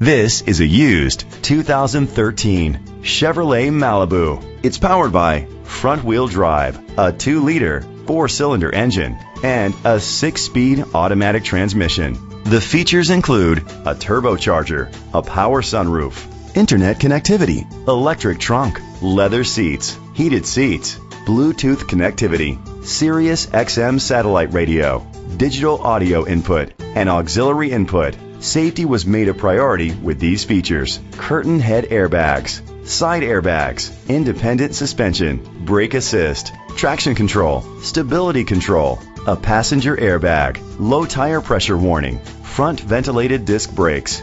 This is a used 2013 Chevrolet Malibu. It's powered by front wheel drive, a 2 liter, 4 cylinder engine, and a 6 speed automatic transmission. The features include a turbocharger, a power sunroof, internet connectivity, electric trunk, leather seats, heated seats, Bluetooth connectivity, Sirius XM satellite radio, digital audio input, and auxiliary input. Safety was made a priority with these features. Curtain head airbags, side airbags, independent suspension, brake assist, traction control, stability control, a passenger airbag, low tire pressure warning, front ventilated disc brakes,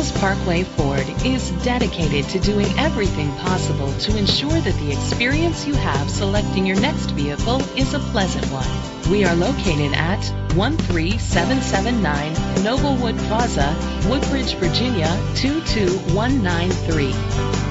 Cowles Parkway Ford is dedicated to doing everything possible to ensure that the experience you have selecting your next vehicle is a pleasant one. We are located at 13779 Noblewood Plaza, Woodbridge, Virginia 22193.